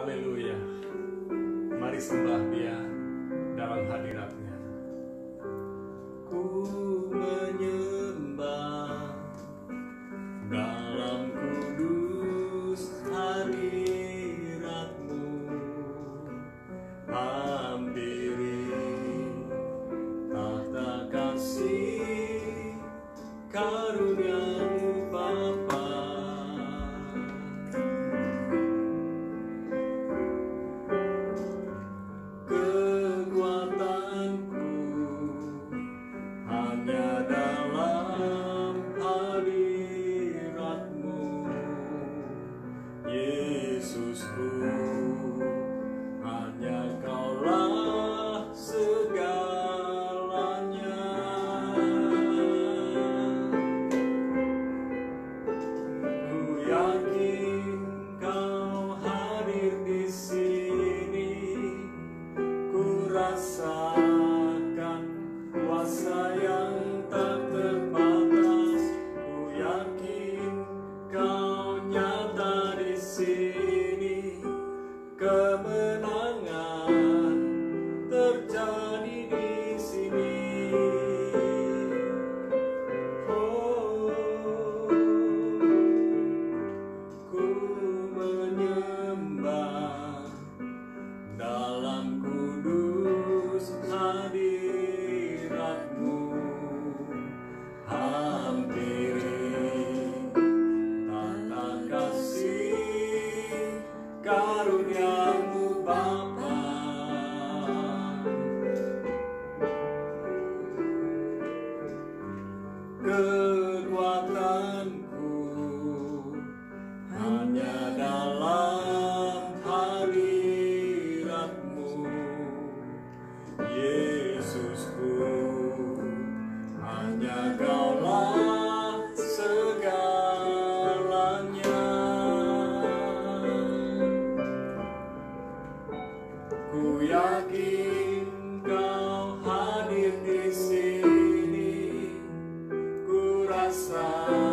Haleluya. Mari sembah dia dalam hadiratnya. Ku menyembah Ku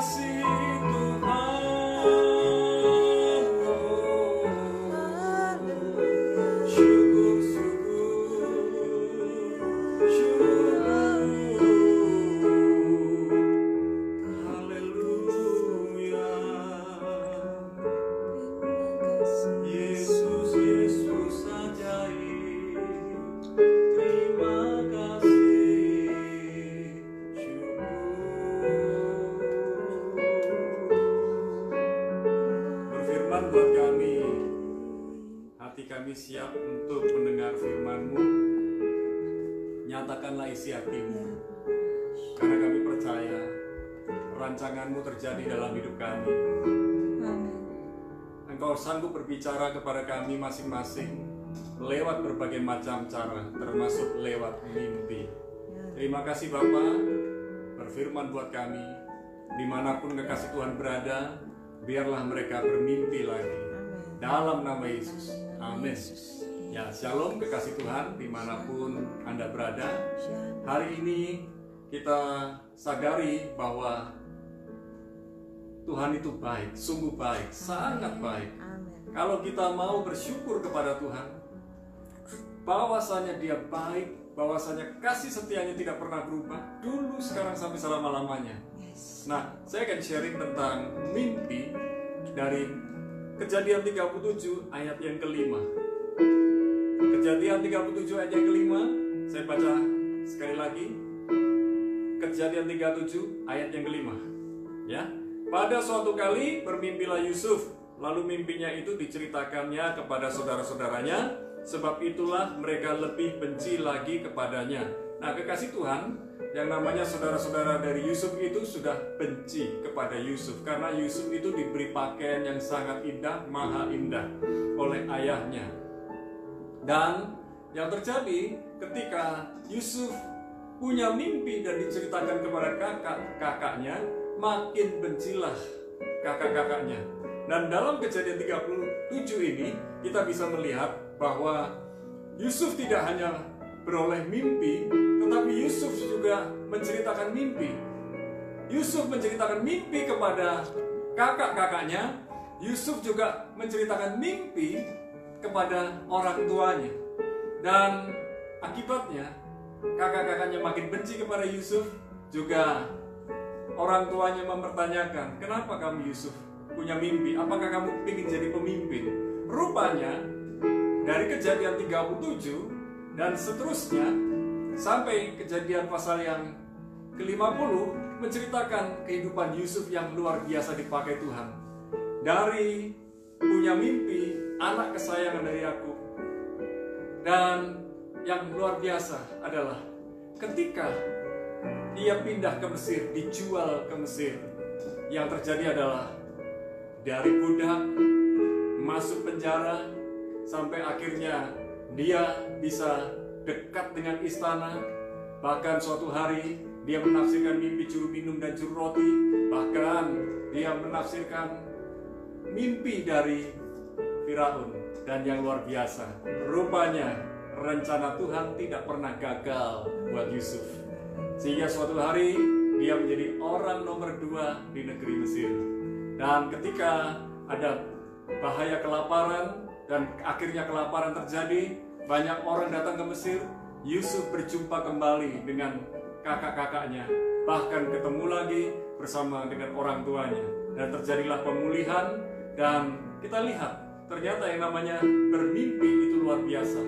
nasci. Kami siap untuk mendengar firman-Mu. Nyatakanlah isi hatimu, karena kami percaya rancangan-Mu terjadi dalam hidup kami. Engkau sanggup berbicara kepada kami masing-masing lewat berbagai macam cara, termasuk lewat mimpi. Terima kasih Bapak, berfirman buat kami, di mana pun kekasih Tuhan berada, biarlah mereka bermimpi lagi. Dalam nama Yesus, amin. Ya, shalom kekasih Tuhan di mana pun Anda berada. Hari ini kita sadari bahwa Tuhan itu baik, sungguh baik, sangat baik. Kalau kita mau bersyukur kepada Tuhan, bahwasanya Dia baik, bahwasanya kasih setianya tidak pernah berubah, dulu, sekarang, sampai selama-lamanya. Nah, saya akan sharing tentang mimpi dari Kejadian 37 ayat yang kelima. Kejadian 37 ayat yang kelima, saya baca sekali lagi. Kejadian 37 ayat yang kelima. Ya. Pada suatu kali bermimpilah Yusuf, lalu mimpinya itu diceritakannya kepada saudara-saudaranya, sebab itulah mereka lebih benci lagi kepadanya. Nah, kekasih Tuhan, yang namanya saudara-saudara dari Yusuf itu sudah benci kepada Yusuf karena Yusuf itu diberi pakaian yang sangat indah, maha indah oleh ayahnya. Dan yang terjadi ketika Yusuf punya mimpi dan diceritakan kepada kakak-kakaknya, makin bencilah kakak-kakaknya. Dan dalam kejadian 37 ini kita bisa melihat bahwa Yusuf tidak hanya beroleh mimpi, tetapi Yusuf juga menceritakan mimpi. Yusuf menceritakan mimpi kepada kakak-kakaknya. Yusuf juga menceritakan mimpi kepada orang tuanya. Dan akibatnya kakak-kakaknya makin benci kepada Yusuf. Juga orang tuanya mempertanyakan, kenapa kamu Yusuf punya mimpi? Apakah kamu ingin jadi pemimpin? Rupanya dari kejadian 37 dan seterusnya sampai kejadian pasal yang ke-50 menceritakan kehidupan Yusuf yang luar biasa dipakai Tuhan. Dari punya mimpi, anak kesayangan dari aku. Dan yang luar biasa adalah ketika ia pindah ke Mesir, dijual ke Mesir. Yang terjadi adalah dari budak masuk penjara sampai akhirnya dia bisa dekat dengan istana. Bahkan suatu hari dia menafsirkan mimpi juru minum dan juru roti. Bahkan dia menafsirkan mimpi dari Firaun dan yang luar biasa. Rupanya rencana Tuhan tidak pernah gagal buat Yusuf. Sehingga suatu hari dia menjadi orang nomor dua di negeri Mesir. Dan ketika ada bahaya kelaparan, dan akhirnya kelaparan terjadi, banyak orang datang ke Mesir, Yusuf berjumpa kembali dengan kakak-kakaknya, bahkan ketemu lagi bersama dengan orang tuanya. Dan terjadilah pemulihan dan kita lihat ternyata yang namanya bermimpi itu luar biasa.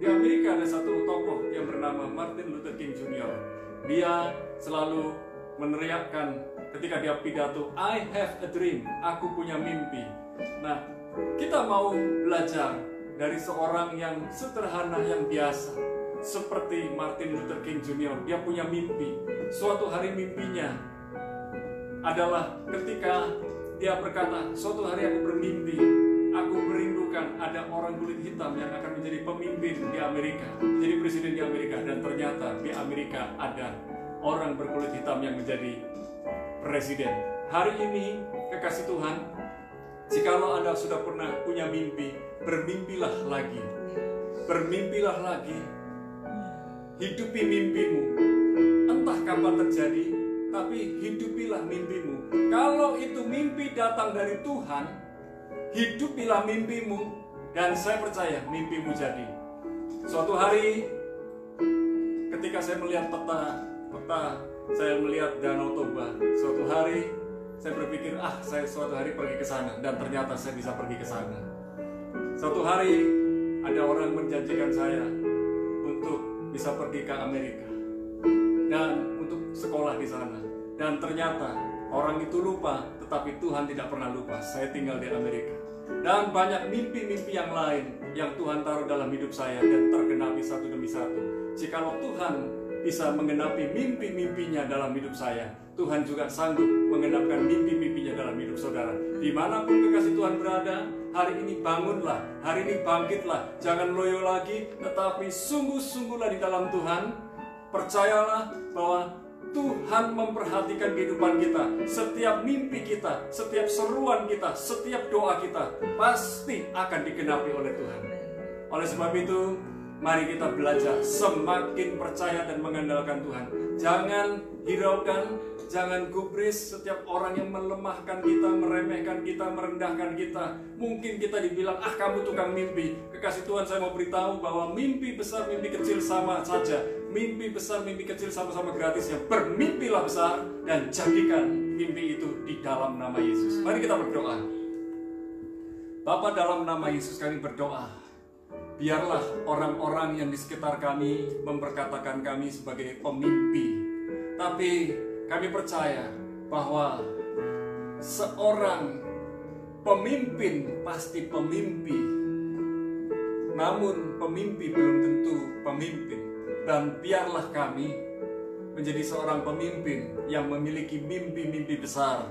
Di Amerika ada satu tokoh yang bernama Martin Luther King Jr. Dia selalu meneriakkan ketika dia pidato, I have a dream, aku punya mimpi. Nah, kita mau belajar dari seorang yang sederhana yang biasa seperti Martin Luther King Jr. Dia punya mimpi. Suatu hari mimpinya adalah ketika dia berkata, suatu hari aku bermimpi, aku merindukan ada orang kulit hitam yang akan menjadi pemimpin di Amerika, menjadi presiden di Amerika dan ternyata di Amerika ada orang berkulit hitam yang menjadi presiden. Hari ini kekasih Tuhan, Jikalau Anda sudah pernah punya mimpi, bermimpilah lagi. Bermimpilah lagi. Hidupi mimpimu. Entah kapan terjadi, tapi hidupilah mimpimu. Kalau itu mimpi datang dari Tuhan, hidupilah mimpimu dan saya percaya mimpimu jadi. Suatu hari ketika saya melihat peta peta saya melihat Danau Toba. Suatu hari saya berpikir, ah saya suatu hari pergi ke sana dan ternyata saya bisa pergi ke sana. Suatu hari ada orang menjanjikan saya untuk bisa pergi ke Amerika dan untuk sekolah di sana. Dan ternyata orang itu lupa, tetapi Tuhan tidak pernah lupa. Saya tinggal di Amerika dan banyak mimpi-mimpi yang lain yang Tuhan taruh dalam hidup saya dan tergenapi satu demi satu. Jikalau Tuhan bisa mengenapi mimpi-mimpinya dalam hidup saya, Tuhan juga sanggup mengenapkan mimpi-mimpinya dalam hidup saudara. Di mana pun kekasih Tuhan berada, hari ini bangunlah, hari ini bangkitlah, jangan loyo lagi, tetapi sungguh-sungguhlah di dalam Tuhan. Percayalah bahwa Tuhan memperhatikan kehidupan kita, setiap mimpi kita, setiap seruan kita, setiap doa kita pasti akan digenapi oleh Tuhan. Oleh sebab itu, mari kita belajar semakin percaya dan mengandalkan Tuhan. Jangan hiraukan, jangan gubris setiap orang yang melemahkan kita, meremehkan kita, merendahkan kita. Mungkin kita dibilang, ah kamu tukang mimpi. Kekasih Tuhan saya mau beritahu bahwa mimpi besar, mimpi kecil sama saja mimpi besar, mimpi kecil sama-sama gratis ya. Bermimpilah besar dan jadikan mimpi itu di dalam nama Yesus. Mari kita berdoa. Bapa dalam nama Yesus kami berdoa. Biarlah orang-orang yang di sekitar kami memperkatakan kami sebagai pemimpi. Tapi kami percaya bahwa seorang pemimpin pasti pemimpi. Namun pemimpi belum tentu pemimpin dan biarlah kami menjadi seorang pemimpin yang memiliki mimpi-mimpi besar.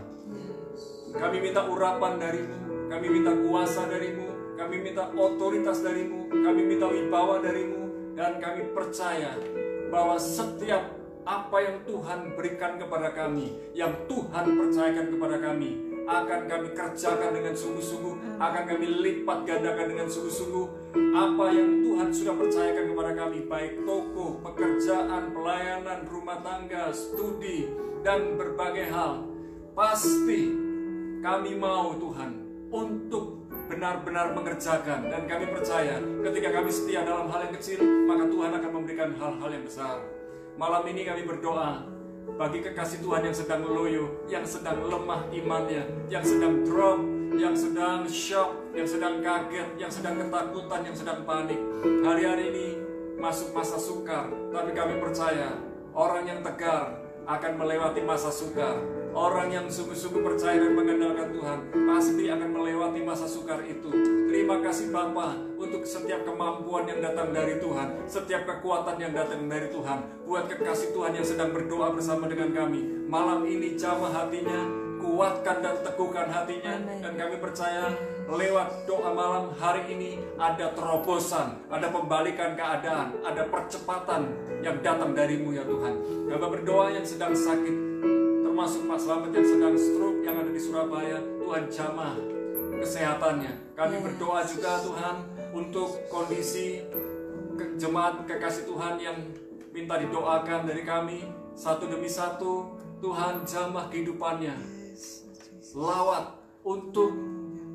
Kami minta urapan darimu, kami minta kuasa darimu, kami minta otoritas darimu, kami minta wibawa darimu, dan kami percaya bahwa setiap apa yang Tuhan berikan kepada kami, yang Tuhan percayakan kepada kami, akan kami kerjakan dengan sungguh-sungguh, akan kami lipat gandakan dengan sungguh-sungguh apa yang Tuhan sudah percayakan kepada kami, baik toko, pekerjaan, pelayanan, rumah tangga, studi, dan berbagai hal. Pasti kami mau Tuhan untuk benar-benar mengerjakan dan kami percaya ketika kami setia dalam hal yang kecil maka Tuhan akan memberikan hal-hal yang besar. Malam ini kami berdoa bagi kekasih Tuhan yang sedang loyo, yang sedang lemah imannya, yang sedang drop, yang sedang shock, yang sedang kaget, yang sedang ketakutan, yang sedang panik. Hari-hari ini masuk masa sukar, tapi kami percaya orang yang tegar akan melewati masa sukar. Orang yang sungguh-sungguh percaya dan mengandalkan Tuhan pasti akan melewati masa sukar itu. Terima kasih Bapa untuk setiap kemampuan yang datang dari Tuhan, setiap kekuatan yang datang dari Tuhan. Buat kekasih Tuhan yang sedang berdoa bersama dengan kami, malam ini jamah hatinya, kuatkan dan teguhkan hatinya dan kami percaya lewat doa malam hari ini ada terobosan, ada pembalikan keadaan, ada percepatan yang datang darimu ya Tuhan. Kami berdoa yang sedang sakit, termasuk Pak Slamet yang sedang stroke yang ada di Surabaya, Tuhan jamah kesehatannya. Kami berdoa juga Tuhan untuk kondisi ke- jemaat kekasih Tuhan yang minta didoakan dari kami satu demi satu. Tuhan jamah kehidupannya, lawat untuk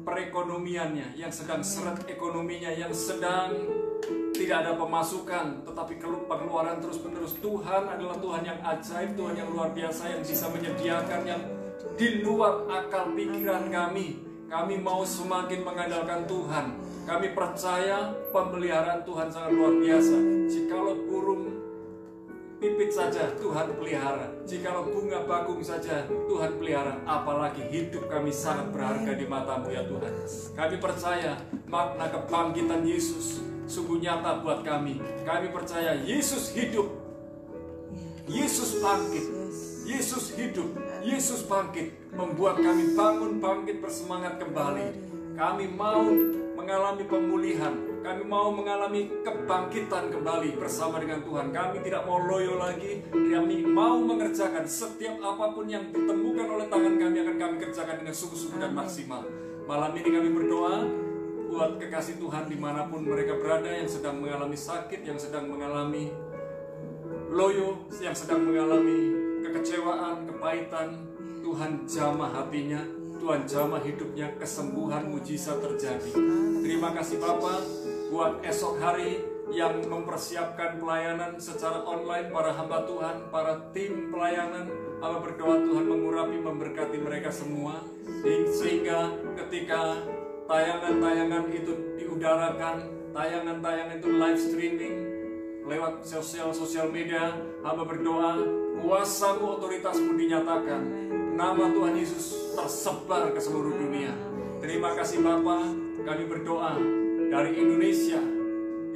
perekonomiannya yang sedang seret ekonominya yang sedang tidak ada pemasukan tetapi pengeluaran terus menerus Tuhan adalah Tuhan yang ajaib Tuhan yang luar biasa yang bisa menyediakan yang di luar akal pikiran kami. Kami mau semakin mengandalkan Tuhan. Kami percaya pemeliharaan Tuhan sangat luar biasa. Jikalau burung pipit saja Tuhan pelihara. Jikalau bunga bakung saja Tuhan pelihara, apalagi hidup kami sangat berharga di matamu ya Tuhan. Kami percaya makna kebangkitan Yesus sungguh nyata buat kami. Kami percaya Yesus hidup. Yesus bangkit. Yesus hidup. Yesus bangkit. Membuat kami bangun bangkit bersemangat kembali. Kami mau mengalami pemulihan. Kami mau mengalami kebangkitan kembali bersama dengan Tuhan. Kami tidak mau loyo lagi. Kami mau mengerjakan setiap apa pun yang ditemukan oleh tangan kami akan kami kerjakan dengan sungguh-sungguh dan maksimal. Malam ini kami berdoa buat kekasih Tuhan di mana pun mereka berada yang sedang mengalami sakit, yang sedang mengalami loyo, yang sedang mengalami kekecewaan, kepahitan. Tuhan jamah hatinya, Tuhan jamah hidupnya, kesembuhan mujizat terjadi. Terima kasih Bapak buat esok hari yang mempersiapkan pelayanan secara online para hamba Tuhan, para tim pelayanan. Hamba berdoa Tuhan mengurapi, memberkati mereka semua. Sehingga ketika tayangan-tayangan itu diudarakan, tayangan-tayangan itu live streaming, lewat sosial sosial media hamba berdoa kuasamu otoritasmu dinyatakan nama Tuhan Yesus tersebar ke seluruh dunia terima kasih Bapa kami berdoa dari Indonesia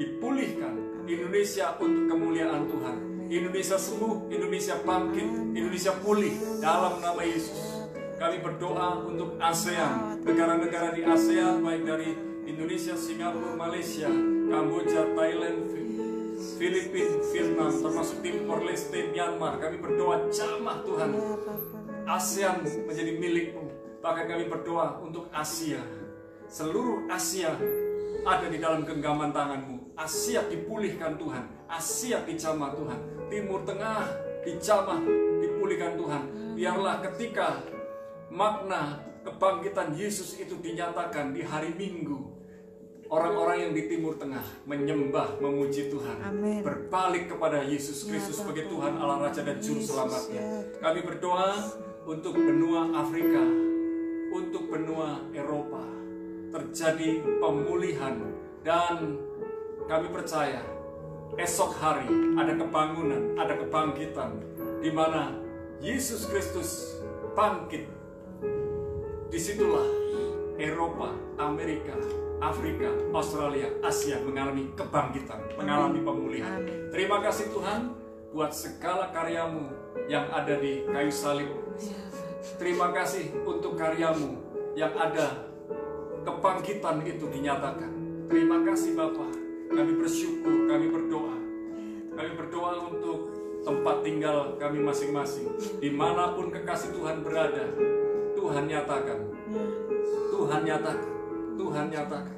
dipulihkan. Indonesia untuk kemuliaan Tuhan. Indonesia sembuh, Indonesia bangkit, Indonesia pulih dalam nama Yesus. Kami berdoa untuk ASEAN, negara-negara di ASEAN baik dari Indonesia, Singapura, Malaysia, Kamboja, Thailand, Filipina, Vietnam, termasuk Timor Leste, Myanmar. Kami berdoa jamah Tuhan. ASEAN menjadi milikmu. Bahkan kami berdoa untuk Asia. Seluruh Asia ada di dalam genggaman tanganmu. Asia dipulihkan Tuhan. Asia dijamah Tuhan. Timur Tengah dijamah, dipulihkan Tuhan. Biarlah ketika makna kebangkitan Yesus itu dinyatakan di hari Minggu. Orang-orang yang di Timur Tengah menyembah, memuji Tuhan, Amin. berbalik kepada Yesus Kristus Ya, sebagai. Tuhan Allah Raja dan Juru Selamatnya. ya. Kami berdoa untuk benua Afrika, untuk benua Eropa, terjadi pemulihan dan kami percaya esok hari ada kebangunan, ada kebangkitan di mana Yesus Kristus bangkit. Di situlah Eropa, Amerika, Afrika, Australia, Asia mengalami kebangkitan, mengalami pemulihan. Amin. Terima kasih Tuhan buat segala karyamu yang ada di kayu salib. Terima kasih untuk karyamu yang ada kebangkitan itu dinyatakan. Terima kasih Bapak. Kami bersyukur, kami berdoa. Kami berdoa untuk tempat tinggal kami masing-masing. Di mana pun kekasih Tuhan berada, Tuhan nyatakan. Tuhan nyatakan. Tuhan nyatakan.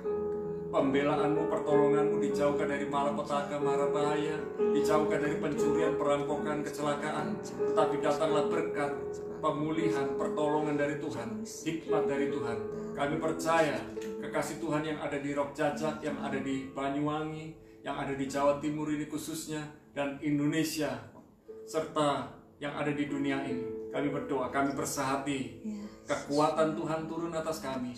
Pembelaanmu, pertolonganmu dijauhkan dari malapetaka, mara bahaya, dijauhkan dari pencurian, perampokan, kecelakaan, tetapi datanglah berkat, pemulihan, pertolongan dari Tuhan, hikmat dari Tuhan. Kami percaya kekasih Tuhan yang ada di Rok Jajak, yang ada di Banyuwangi, yang ada di Jawa Timur ini khususnya, dan Indonesia, serta yang ada di dunia ini. Kami berdoa, kami bersahati kekuatan Tuhan turun atas kami.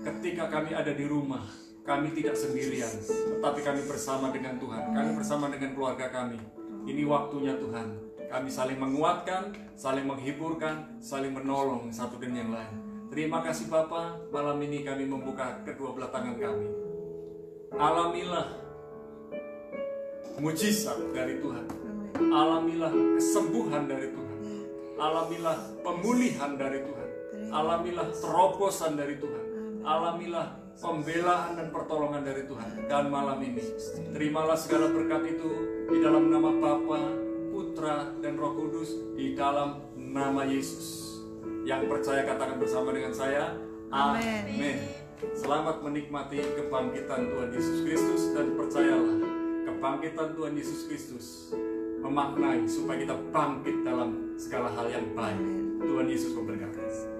Ketika kami ada di rumah, kami tidak sendirian, tetapi kami bersama dengan Tuhan. Kami bersama dengan keluarga kami. Ini waktunya Tuhan. Kami saling menguatkan, saling menghiburkan, saling menolong satu dengan yang lain. Terima kasih Bapa, malam ini kami membuka kedua belah tangan kami. Alamilah mujizat dari Tuhan. Alamilah kesembuhan dari Tuhan. Alamilah pemulihan dari Tuhan. Alamilah terobosan dari Tuhan. Alamilah pembelaan dan pertolongan dari Tuhan. Dan malam ini, terimalah segala berkat itu di dalam nama Bapa, Putra, dan Roh Kudus di dalam nama Yesus. Yang percaya katakan bersama dengan saya, Amin. Amin. Selamat menikmati kebangkitan Tuhan Yesus Kristus dan percayalah kebangkitan Tuhan Yesus Kristus memaknai supaya kita bangkit dalam segala hal yang baik. Tuhan Yesus memberkati.